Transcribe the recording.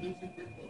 solution to this.